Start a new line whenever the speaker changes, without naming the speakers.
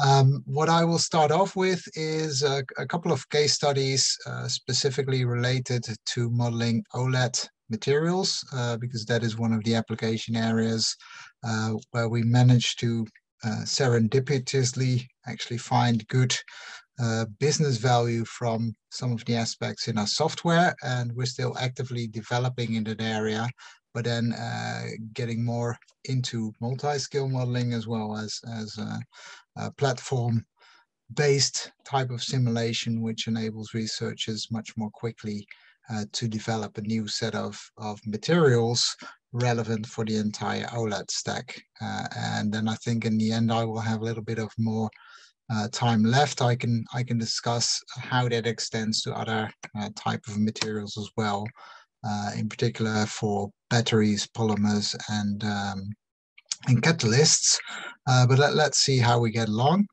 Um, what I will start off with is a, a couple of case studies uh, specifically related to modeling OLED materials, uh, because that is one of the application areas uh, where we managed to uh, serendipitously actually find good uh, business value from some of the aspects in our software. And we're still actively developing in that area but then uh, getting more into multi-scale modeling as well as as a, a platform based type of simulation which enables researchers much more quickly uh, to develop a new set of, of materials relevant for the entire OLED stack. Uh, and then I think in the end I will have a little bit of more uh, time left. I can I can discuss how that extends to other uh, type of materials as well uh, in particular for batteries, polymers, and um, and catalysts. Uh, but let, us see how we get along.